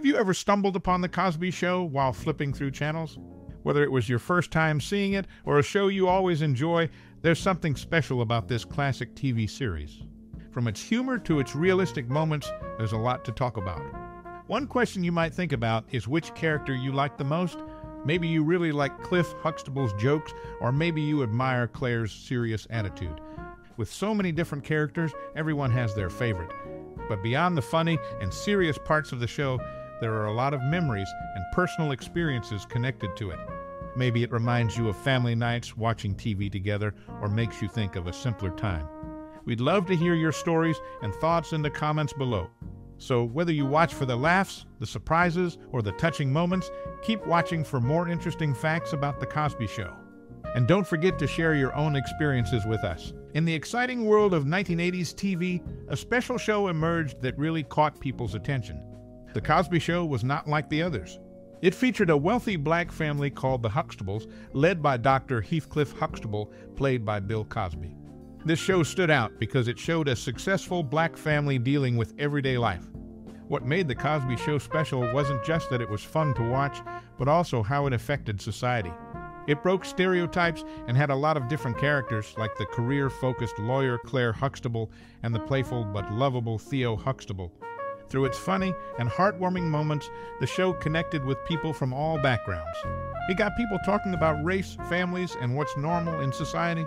Have you ever stumbled upon The Cosby Show while flipping through channels? Whether it was your first time seeing it or a show you always enjoy, there's something special about this classic TV series. From its humor to its realistic moments, there's a lot to talk about. One question you might think about is which character you like the most. Maybe you really like Cliff Huxtable's jokes, or maybe you admire Clair's serious attitude. With so many different characters, everyone has their favorite. But beyond the funny and serious parts of the show, there are a lot of memories and personal experiences connected to it. Maybe it reminds you of family nights watching TV together or makes you think of a simpler time. We'd love to hear your stories and thoughts in the comments below. So, whether you watch for the laughs, the surprises, or the touching moments, keep watching for more interesting facts about The Cosby Show. And don't forget to share your own experiences with us. In the exciting world of 1980s TV, a special show emerged that really caught people's attention. The Cosby Show was not like the others. It featured a wealthy black family called the Huxtables, led by Dr. Heathcliff Huxtable, played by Bill Cosby. This show stood out because it showed a successful black family dealing with everyday life. What made The Cosby Show special wasn't just that it was fun to watch, but also how it affected society. It broke stereotypes and had a lot of different characters, like the career focused lawyer Clair Huxtable and the playful but lovable Theo Huxtable. Through its funny and heartwarming moments, the show connected with people from all backgrounds. It got people talking about race, families, and what's normal in society.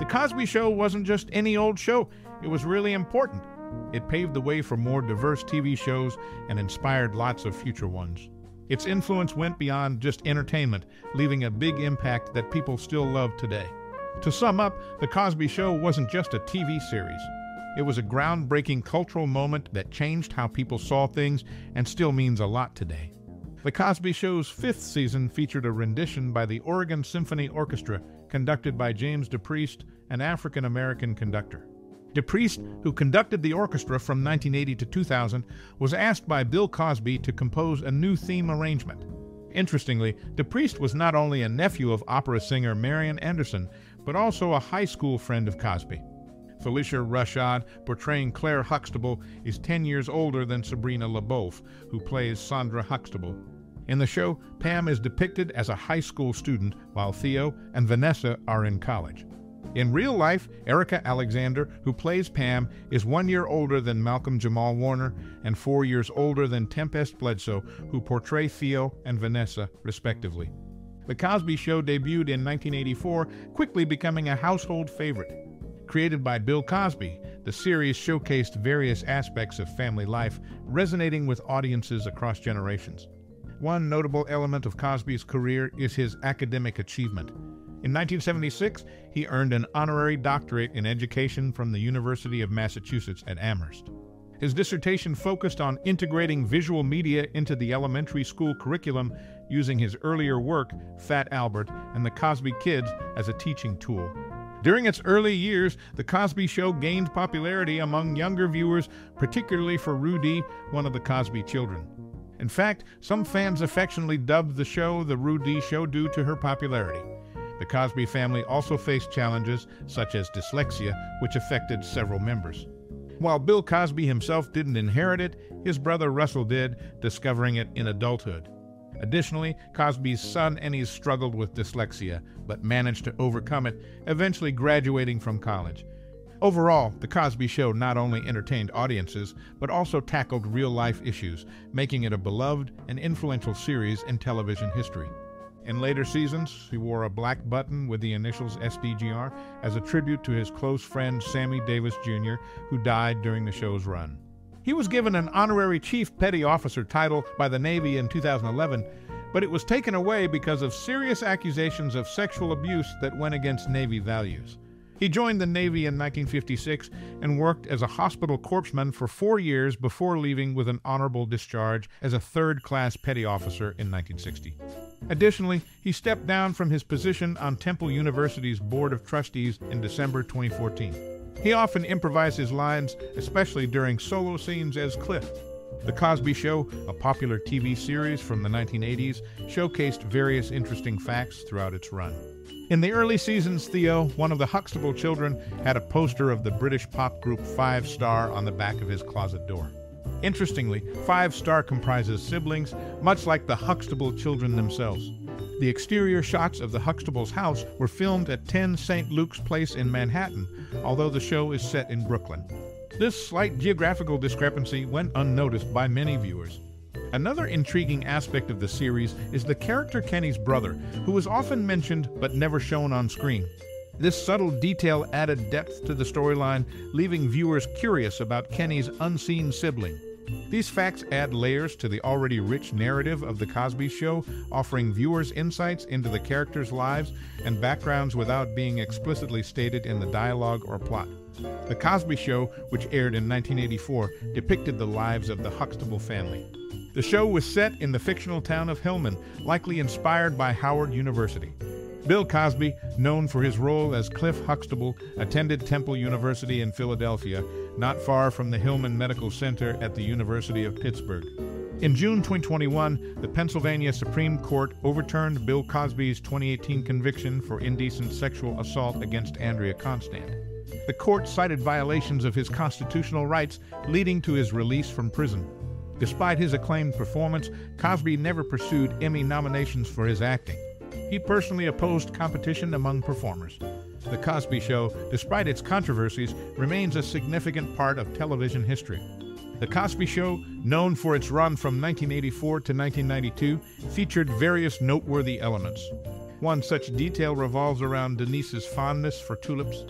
The Cosby Show wasn't just any old show, it was really important. It paved the way for more diverse TV shows and inspired lots of future ones. Its influence went beyond just entertainment, leaving a big impact that people still love today. To sum up, The Cosby Show wasn't just a TV series. It was a groundbreaking cultural moment that changed how people saw things and still means a lot today. The Cosby Show's fifth season featured a rendition by the Oregon Symphony Orchestra, conducted by James DePriest, an African American conductor. DePriest, who conducted the orchestra from 1980 to 2000, was asked by Bill Cosby to compose a new theme arrangement. Interestingly, DePriest was not only a nephew of opera singer Marian Anderson, but also a high school friend of Cosby. Phylicia Rashad, portraying Clair Huxtable, is 10 years older than Sabrina Le Beauf, who plays Sondra Huxtable. In the show, Pam is depicted as a high school student, while Theo and Vanessa are in college. In real life, Erika Alexander, who plays Pam, is one year older than Malcolm Jamal Warner and four years older than Tempestt Bledsoe, who portray Theo and Vanessa, respectively. The Cosby Show debuted in 1984, quickly becoming a household favorite. Created by Bill Cosby, the series showcased various aspects of family life, resonating with audiences across generations. One notable element of Cosby's career is his academic achievement. In 1976, he earned an honorary doctorate in education from the University of Massachusetts at Amherst. His dissertation focused on integrating visual media into the elementary school curriculum using his earlier work, Fat Albert and the Cosby Kids, as a teaching tool. During its early years, The Cosby Show gained popularity among younger viewers, particularly for Rudy, one of the Cosby children. In fact, some fans affectionately dubbed the show the Rudy Show due to her popularity. The Cosby family also faced challenges such as dyslexia, which affected several members. While Bill Cosby himself didn't inherit it, his brother Russell did, discovering it in adulthood. Additionally, Cosby's son Ennis struggled with dyslexia, but managed to overcome it, eventually graduating from college. Overall, The Cosby Show not only entertained audiences, but also tackled real life issues, making it a beloved and influential series in television history. In later seasons, he wore a black button with the initials SDJR as a tribute to his close friend Sammy Davis Jr., who died during the show's run. He was given an honorary Chief Petty Officer title by the Navy in 2011, but it was taken away because of serious accusations of sexual abuse that went against Navy values. He joined the Navy in 1956 and worked as a hospital corpsman for four years before leaving with an honorable discharge as a third class petty officer in 1960. Additionally, he stepped down from his position on Temple University's Board of Trustees in December 2014. He often improvised his lines, especially during solo scenes as Cliff. The Cosby Show, a popular TV series from the 1980s, showcased various interesting facts throughout its run. In the early seasons, Theo, one of the Huxtable children, had a poster of the British pop group Five Star on the back of his closet door. Interestingly, Five Star comprises siblings, much like the Huxtable children themselves. The exterior shots of the Huxtable's house were filmed at 10 St. Luke's Place in Manhattan, although the show is set in Brooklyn. This slight geographical discrepancy went unnoticed by many viewers. Another intriguing aspect of the series is the character Kenny's brother, who is often mentioned but never shown on screen. This subtle detail added depth to the storyline, leaving viewers curious about Kenny's unseen sibling. These facts add layers to the already rich narrative of The Cosby Show, offering viewers insights into the characters' lives and backgrounds without being explicitly stated in the dialogue or plot. The Cosby Show, which aired in 1984, depicted the lives of the Huxtable family. The show was set in the fictional town of Hillman, likely inspired by Howard University. Bill Cosby, known for his role as Cliff Huxtable, attended Temple University in Philadelphia, not far from the Hillman Medical Center at the University of Pittsburgh. In June 2021, the Pennsylvania Supreme Court overturned Bill Cosby's 2018 conviction for indecent sexual assault against Andrea Constand. The court cited violations of his constitutional rights, leading to his release from prison. Despite his acclaimed performance, Cosby never pursued Emmy nominations for his acting. He personally opposed competition among performers. The Cosby Show, despite its controversies, remains a significant part of television history. The Cosby Show, known for its run from 1984 to 1992, featured various noteworthy elements. One such detail revolves around Denise's fondness for tulips.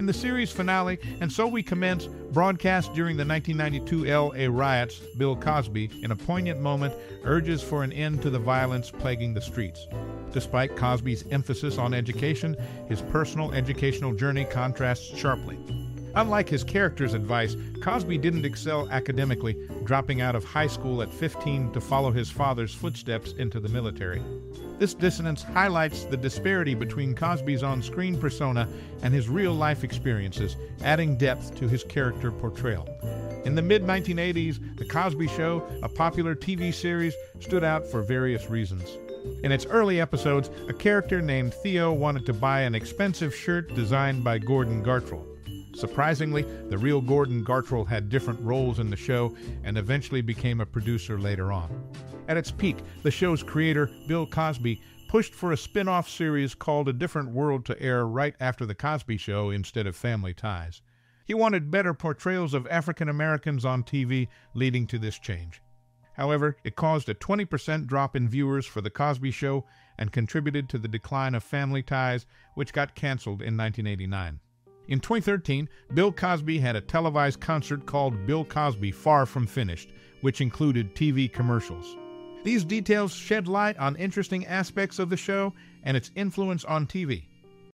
In the series finale, And So We Commence, broadcast during the 1992 LA riots, Bill Cosby, in a poignant moment, urges for an end to the violence plaguing the streets. Despite Cosby's emphasis on education, his personal educational journey contrasts sharply. Unlike his character's advice, Cosby didn't excel academically, dropping out of high school at 15 to follow his father's footsteps into the military. This dissonance highlights the disparity between Cosby's on screen persona and his real life experiences, adding depth to his character portrayal. In the mid 1980s, The Cosby Show, a popular TV series, stood out for various reasons. In its early episodes, a character named Theo wanted to buy an expensive shirt designed by Gordon Gartrell. Surprisingly, the real Gordon Gartrell had different roles in the show and eventually became a producer later on. At its peak, the show's creator, Bill Cosby, pushed for a spin off series called A Different World to air right after The Cosby Show instead of Family Ties. He wanted better portrayals of African Americans on TV, leading to this change. However, it caused a 20% drop in viewers for The Cosby Show and contributed to the decline of Family Ties, which got canceled in 1989. In 2013, Bill Cosby had a televised concert called Bill Cosby Far From Finished, which included TV commercials. These details shed light on interesting aspects of the show and its influence on TV.